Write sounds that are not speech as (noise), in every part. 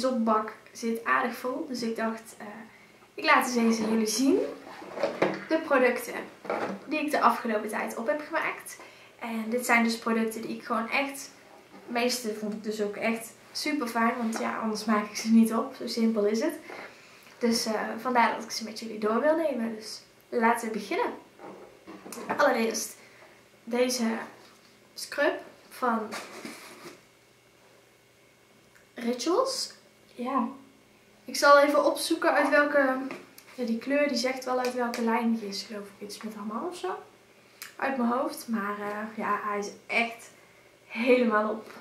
zopbak zit aardig vol. Dus ik dacht, uh, ik laat eens aan jullie zien de producten die ik de afgelopen tijd op heb gemaakt. En dit zijn dus producten die ik gewoon echt, meeste vond ik dus ook echt super fijn. Want ja, anders maak ik ze niet op. Zo simpel is het. Dus uh, vandaar dat ik ze met jullie door wil nemen. Dus laten we beginnen. Allereerst deze scrub van Rituals. Ja, ik zal even opzoeken uit welke... Ja, die kleur die zegt wel uit welke lijn die is. Geloof ik iets met allemaal of zo. Uit mijn hoofd. Maar uh, ja, hij is echt helemaal op.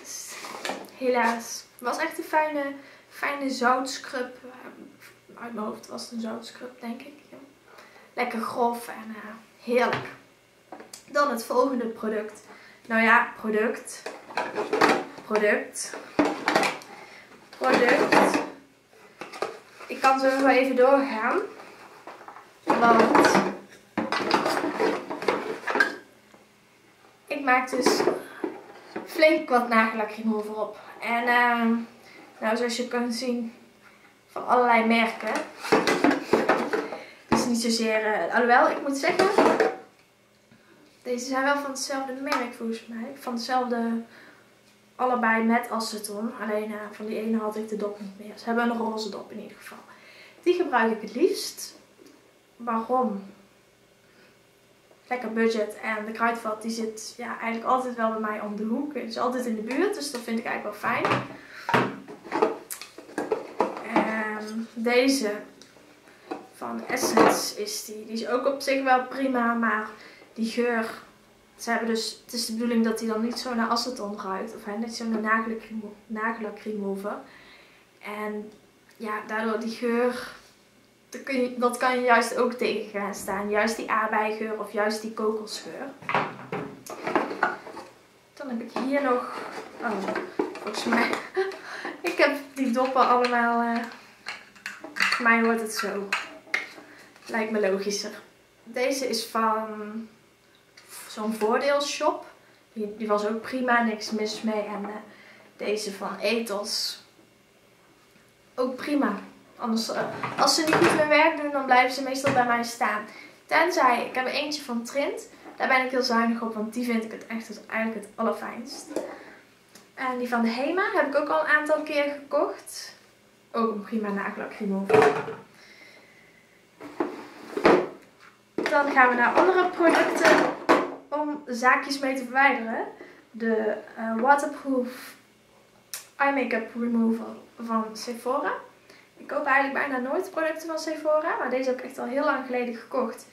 Dus, helaas. Het was echt een fijne, fijne zoutscrub. Uit mijn hoofd was het een zoutscrub, denk ik. Lekker grof en uh, heerlijk. Dan het volgende product. Nou ja, product. Product. Product. Ik kan zo nog even doorgaan. Want ik maak dus flink wat nagellak remover op. En uh, nou zoals je kan zien van allerlei merken. Dus niet zozeer, uh, alhoewel ik moet zeggen, deze zijn wel van hetzelfde merk volgens mij. Van hetzelfde, allebei met aceton. Alleen uh, van die ene had ik de dop niet meer. Ze hebben een roze dop in ieder geval. Die gebruik ik het liefst. Waarom? Lekker budget. En de kruidvat die zit ja, eigenlijk altijd wel bij mij om de hoek. Het is altijd in de buurt. Dus dat vind ik eigenlijk wel fijn. En deze van Essence is die. Die is ook op zich wel prima. Maar die geur. Ze hebben dus, het is de bedoeling dat hij dan niet zo naar aceton ruikt. Of net zo naar nagellak remover. En ja, daardoor die geur, dat, je, dat kan je juist ook tegen gaan staan. Juist die aardbeigeur of juist die kokosgeur. Dan heb ik hier nog, oh, volgens mij, (laughs) ik heb die doppen allemaal, uh, mij wordt het zo. Lijkt me logischer. Deze is van zo'n voordeelshop. Die, die, was ook prima, niks mis mee. En uh, deze van Ethos ook prima. Anders, uh, als ze niet goed hun werk doen, dan blijven ze meestal bij mij staan. Tenzij, ik heb eentje van Trint. Daar ben ik heel zuinig op, want die vind ik het echt dus eigenlijk het allerfijnst. En die van de Hema heb ik ook al een aantal keer gekocht. Ook een prima nagellak remover. Dan gaan we naar andere producten om zaakjes mee te verwijderen. De uh, Waterproof Eye Makeup Remover van Sephora. Ik koop eigenlijk bijna nooit producten van Sephora. Maar deze heb ik echt al heel lang geleden gekocht.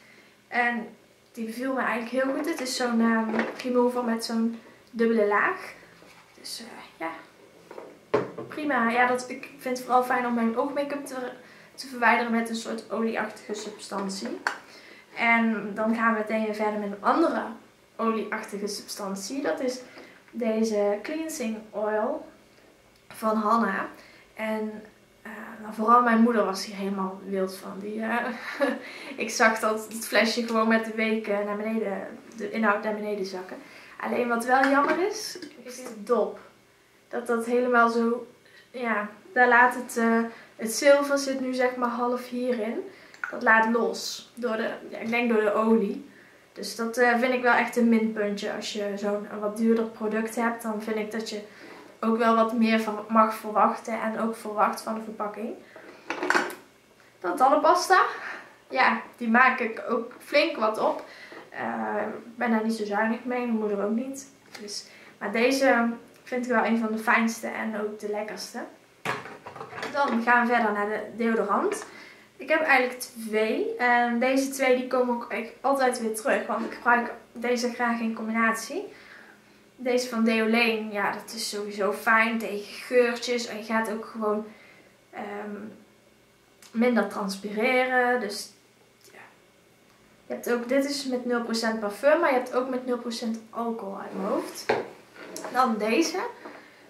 En die beviel me eigenlijk heel goed. Het is zo'n um, remover met zo'n dubbele laag. Dus uh, ja, prima. Ja, dat, ik vind het vooral fijn om mijn oogmake-up te, te verwijderen met een soort olieachtige substantie. En dan gaan we meteen verder met een andere olieachtige substantie. Dat is deze Cleansing Oil van Hanna. En uh, nou, vooral mijn moeder was hier helemaal wild van. Uh, (laughs) ik zag dat het flesje gewoon met de weken naar beneden, de inhoud naar beneden zakken. Alleen wat wel jammer is, is de dop. Dat dat helemaal zo, ja, daar laat het, uh, het zilver zit nu zeg maar half hierin. Dat laat los, door de, ja, ik denk door de olie. Dus dat vind ik wel echt een minpuntje. Als je zo'n wat duurder product hebt, dan vind ik dat je ook wel wat meer mag verwachten en ook verwacht van de verpakking. Dan tandpasta. Ja, die maak ik ook flink wat op. Uh, ben daar niet zo zuinig mee, mijn moeder ook niet. Dus, maar deze vind ik wel een van de fijnste en ook de lekkerste. Dan gaan we verder naar de deodorant. Ik heb eigenlijk twee. En deze twee die komen ook altijd weer terug. Want ik gebruik deze graag in combinatie. Deze van Deoleen, ja, dat is sowieso fijn tegen geurtjes. En je gaat ook gewoon um, minder transpireren. Dus ja. Je hebt ook, dit is met 0% parfum, maar je hebt ook met 0% alcohol uit mijn hoofd. Dan deze.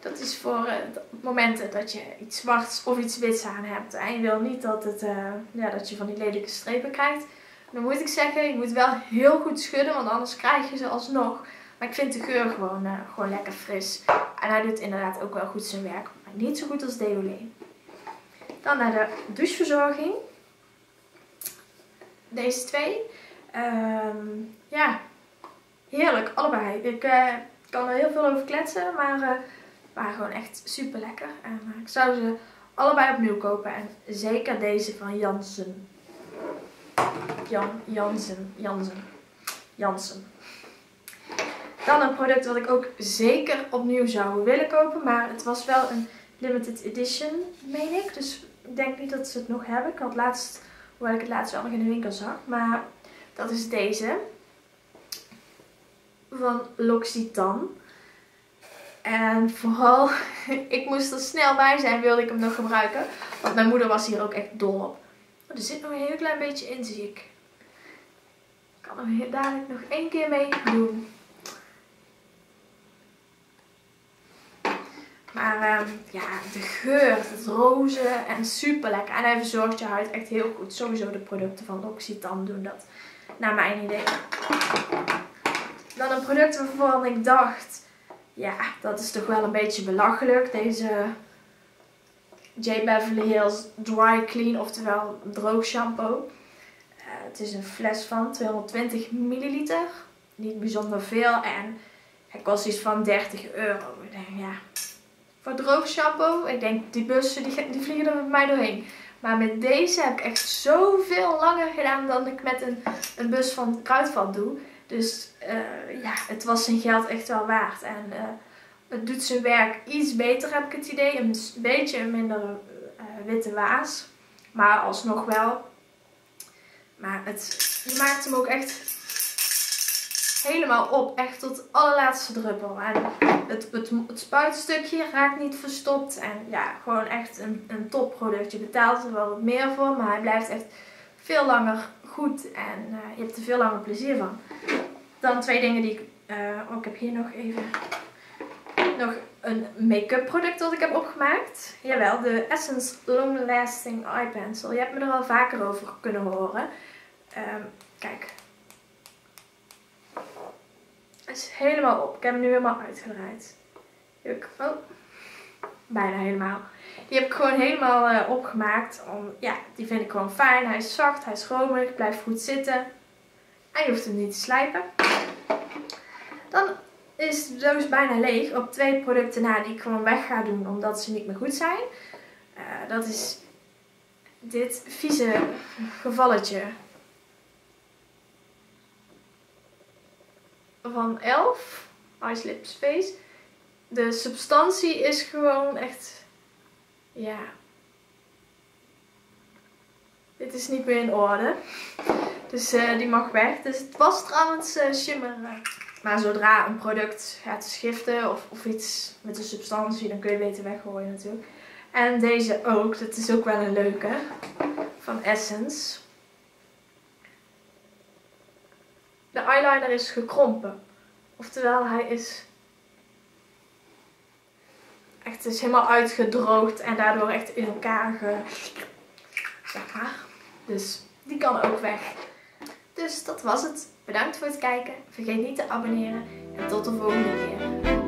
Dat is voor uh, momenten dat je iets zwarts of iets wits aan hebt. En je wil niet dat, het, uh, ja, dat je van die lelijke strepen krijgt. Dan moet ik zeggen, je moet wel heel goed schudden, want anders krijg je ze alsnog. Maar ik vind de geur gewoon, uh, gewoon lekker fris. En hij doet inderdaad ook wel goed zijn werk mijn niet zo goed als Deolé. Dan naar de doucheverzorging. Deze twee. Ehm, ja, heerlijk, allebei. Ik kan er heel veel over kletsen, maar waren gewoon echt super lekker. En uh, ik zou ze allebei opnieuw kopen. En zeker deze van Jansen. Jan, Jansen, Jansen, Jansen. Dan een product wat ik ook zeker opnieuw zou willen kopen. Maar het was wel een limited edition, meen ik. Dus ik denk niet dat ze het nog hebben. Ik had laatst, hoewel ik het laatst wel nog in de winkel zag. Maar dat is deze. Van L'Occitane. En vooral, (laughs) ik moest er snel bij zijn, wilde ik hem nog gebruiken. Want mijn moeder was hier ook echt dol op. er zit nog een heel klein beetje in, zie ik. Ik kan hem dadelijk nog één keer mee doen. Maar uh, ja, de geur, het roze en super lekker. En hij verzorgt je huid echt heel goed. Sowieso de producten van L'Occitane doen dat. Naar mijn idee. Dan een product waarvan ik dacht, ja, dat is toch wel een beetje belachelijk. Deze J Beverly Hills Dry Clean, oftewel droog shampoo. Uh, het is een fles van 220 milliliter. Niet bijzonder veel en het kost iets van 30 euro. Ik denk, ja, voor droog shampoo, ik denk die bussen die, die vliegen er bij mij doorheen. Maar met deze heb ik echt zoveel langer gedaan dan ik met een, een bus van kruidvat doe. Dus uh, ja, het was zijn geld echt wel waard. En uh, het doet zijn werk iets beter, heb ik het idee. Een beetje een minder uh, witte waas. Maar alsnog wel. Maar het, je maakt hem ook echt helemaal op. Echt tot de allerlaatste druppel. En het, het, spuitstukje raakt niet verstopt. En ja, gewoon echt een, een topproduct. Je betaalt er wel wat meer voor. Maar hij blijft echt veel langer goed. En je hebt er veel langer plezier van. Dan twee dingen die ik... Uh, oh, ik heb hier nog even... Nog een make-up product dat ik heb opgemaakt. Jawel, de Essence Long Lasting Eye Pencil. Je hebt me er al vaker over kunnen horen. Um, kijk, is helemaal op. Ik heb hem nu helemaal uitgedraaid. Ik, oh, bijna helemaal. Die heb ik gewoon helemaal uh, opgemaakt. Om, ja, die vind ik gewoon fijn. Hij is zacht, hij is romig, blijft goed zitten. En je hoeft hem niet te slijpen. Is de doos bijna leeg op twee producten na die ik gewoon weg ga doen omdat ze niet meer goed zijn. Uh, dat is dit vieze gevalletje van 11. Ice Lips Face. De substantie is gewoon echt... Ja. Dit is niet meer in orde. Dus uh, die mag weg. Dus het was trouwens uh, shimmer. Maar zodra een product gaat schiften of, of iets met een substantie, dan kun je beter weggooien natuurlijk. En deze ook. Dat is ook wel een leuke. Van Essence. De eyeliner is gekrompen. Oftewel, hij is echt is helemaal uitgedroogd en daardoor echt in elkaar ge... zeg maar. Dus die kan ook weg. Dus dat was het. Bedankt voor het kijken. Vergeet niet te abonneren en tot de volgende keer.